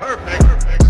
Perfect. Perfect.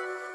え?